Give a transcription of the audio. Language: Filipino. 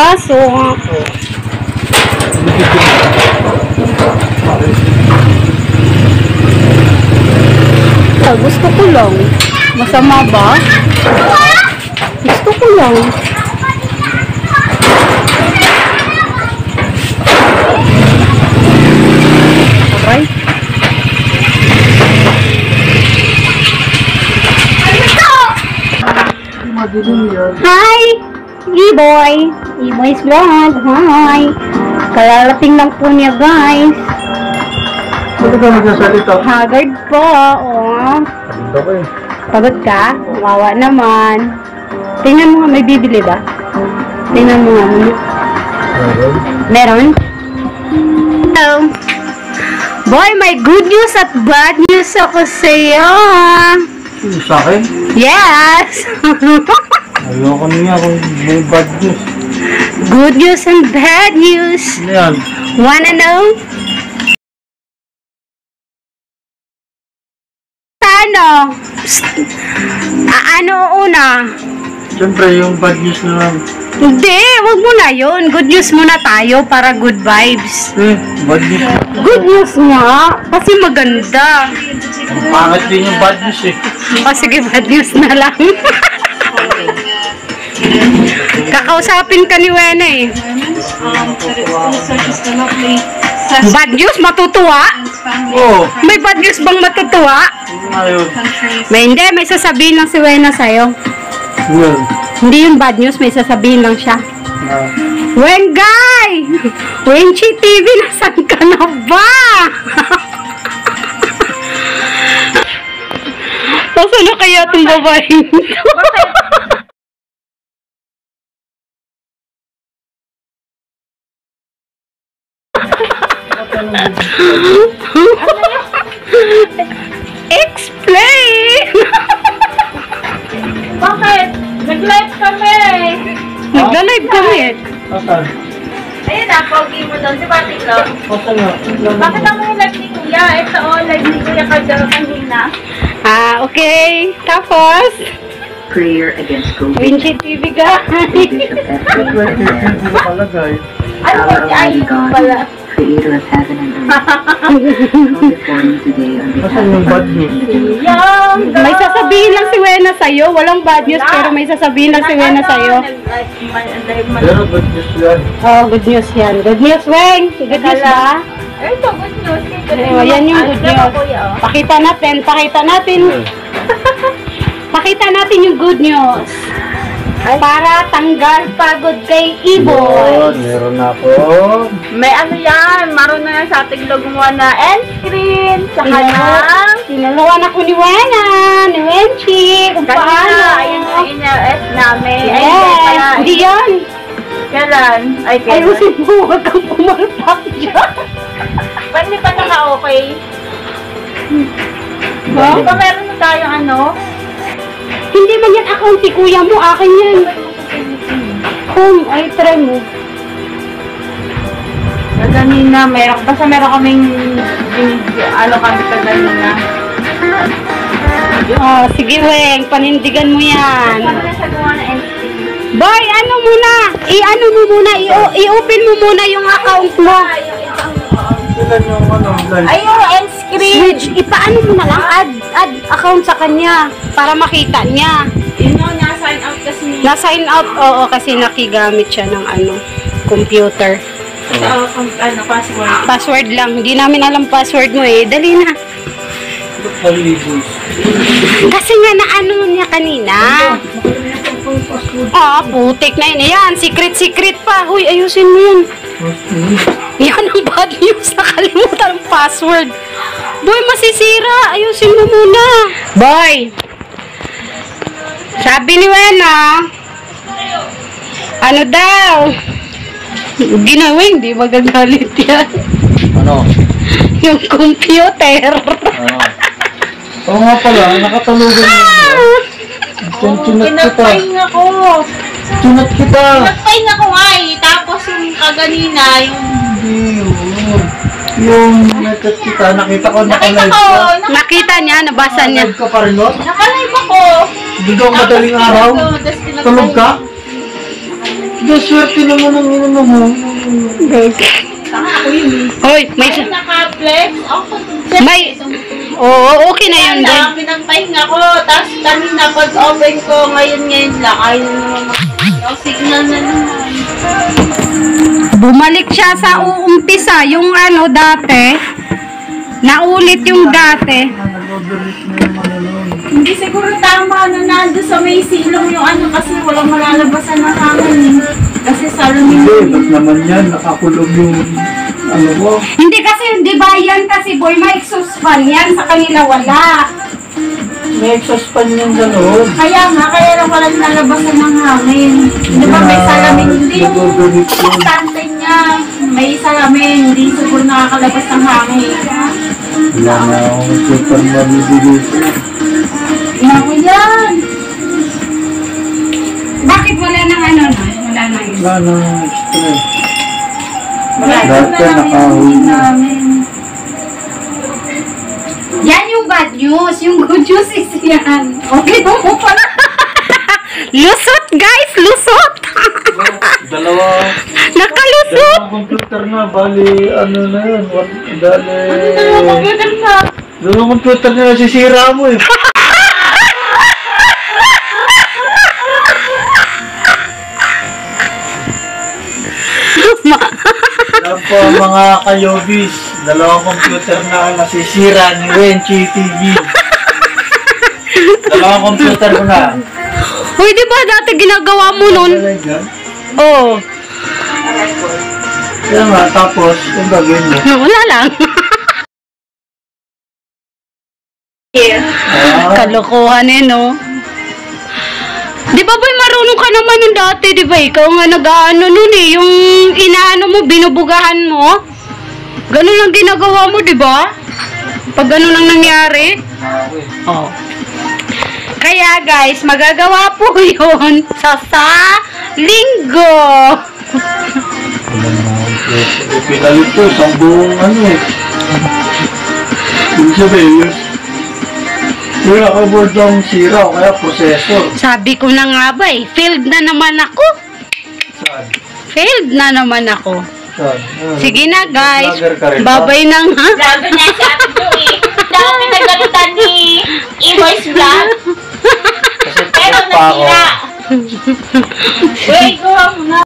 Pasok. Ah, gusto ko lang. Masama ba? Gusto ko lang. Aray. Hi! E-boy! E-boy's vlog. Hi! Kalalating lang po niya guys. Ano ka nagsasalita? Haggard po. Oh. Pagod ako eh. Pagod ka? Wawa naman. Tingnan mo nga, may bibili ba? Tingnan mo nga. Meron? Meron? Hello. Boy, may good news at bad news ako sa'yo. Sa akin? Yes! Ayoko nga kung may bad news. good news and bad news. Ano yan? Wanna know? Ano? Ano una? Siyempre yung bad news na lang. Hindi, wag mo na yun. Good news muna tayo para good vibes. Eh, bad news. Good news nga, kasi maganda. Ang pangit din yung bad news eh. O sige, bad news na lang. Kakausapin ka ni Wena eh. Bad news? Matutuwa? Oo. May bad news bang matutuwa? May hindi, may sasabihin lang si Wena sa'yo. Well, Hindi yung bad news, may sasabihin lang siya. na, Wengay! Wenchi TV, nasan ka na ba? Nasaan na kaya itong babae Explain! Bakit? Nag-live kami. Nagla-live kami. asan? Ayun na, pogi mo doon. Di ba, Tito? Asan nga? Bakit ako yung live ni Kuya? Ito o, live ni Kuya Kajal kanina. Ah, okay. Tapos, prayer against COVID. Winchi TV nakalagay. Ano ba Ay pala? Creator of heaven and earth, come before you today on behalf of bad news? Yung May sasabihin lang si Wena sa'yo. Walang bad news, pero may sasabihin lang si Wena sa'yo. Pero bad news yan. Oh, good news yan. Good news, Weng. Good news ba? Ito, good news. Oh, yan yung good news. Oh. Pakita natin, pakita natin. Pakita natin yung good news. Para tanggal pagod kay Yun, Iboy. meron na ako. May ano yan, marunong na sa ating gumawa na end screen, saka Tinuro- ng Tinuluan ako ni Wena, ni Wenchi, kung kanina, paano. ayun ang ina-S namin. Ay, Yes, pala. hindi yan. Kailan? Ay, kailan? Ayusin mo, huwag kang pumalpak dyan. Ba't pa naka-okay? Di ba meron na tayong ano? Hindi man yan account si kuya mo, akin yan. Home, ay try mo. Na kanina, meron, basta meron kaming, ano kami ka kanina. Oh, sige Weng, panindigan mo yan. Boy, ano muna? I-ano mo muna, i- i-open mo muna yung account mo. Ilan yung Switch, ipaano mo na lang, add, add account sa kanya para makita niya. Yun yung na-sign out kasi ni... Na-sign out, oo, kasi nakigamit siya ng ano, computer. Uh, ano, password. Password lang, hindi namin alam password mo eh. Dali na. Kasi nga na ano niya kanina. Ah, putik na yun. Ayan, secret-secret pa. Huy, ayusin mo yun. Yan ang bad news. Nakalimutan ang password. Boy, masisira. Ayusin mo muna. Boy. Sabi ni Wena. Ano daw? Ginawin, di magagalit yan. Ano? Yung computer. Ah. Oo nga pala, nakatalugan mo. Chinat kita. Pinagpaing ako. Chinat kita. Pinagpaing ako nga eh. Tapos yung kaganina, yung... Hindi yun. Yung chinat kita, nakita ko Nakita nakalive ko, ka. nak- Nakita niya, nabasa niya. Nakalive ka pa rin, no? nakalive ako. Hindi ka madaling araw. Tulog ka? Ganda, swerte naman ang ino mo. Tanga ako yun eh. Hoy, may... Ay, naka-flex. Ako, May... Oo, okay na yun, boy. lang, pinagpahinga ko. Tapos kanina pag-open ko, ngayon ngayon lang. Ayaw na naman mag- signal na naman. Bumalik siya sa uumpisa, yung ano dati. Naulit yung dati. Na. Hindi siguro tama na nando sa may silong yung ano kasi walang malalabasan ng hangin. Kasi salamin Hindi, ba't naman yan? Nakakulog yung ano mo. Hindi kasi, di ba yan kasi boy, may exhaust fan yan. Sa kanila wala. May exhaust fan yung gano'n. Kaya nga, kaya lang walang nalabasan ng hangin. Di ba may salamin? Hindi yung Nag-overlook yun. stante niya. May salamin. Hindi siguro nakakalabas ng hangin. Wala na akong super mabibigay sa'yo. Naku yan. Bakit wala nang ano na? Wala na yun. Wala na akong extra. Wala Dati na lang yung nakahuli bad news. Yung good news is yan. Okay mo mo pala. lusot guys, lusot. Dalawa. Nakalusot. Dalawang computer na, bali, ano na yun, dali, Ano na computer na? dalawang computer na nasisira mo eh. Yan po mga kayobis, dalawang computer na nasisira ni Wenchi TV. Dalawang computer ko na. Uy, di ba dati ginagawa mo nun? Talaga? Oo. Kaya nga, tapos, yung gagawin mo. Wala lang. Ah, Kalokohan eh, no? Di ba boy, marunong ka naman nun dati, di ba? Ikaw nga nag-ano nun eh, yung inaano mo, binubugahan mo. Ganun lang ginagawa mo, di ba? Pag ganun lang nangyari. Oh. Kaya guys, magagawa po yun sa sa linggo. Pinalit ko, isang buong ano eh. Ibig sabihin, yung naka-board ng sira o kaya processor. Sabi ko na nga ba eh, failed na naman ako. Saan? Failed na naman ako. Sige na guys, babay na nga. Lalo na sa atin to eh. Pinagalitan ni E-Voice Vlog. Kasi Pero nasira. Wait, mo na.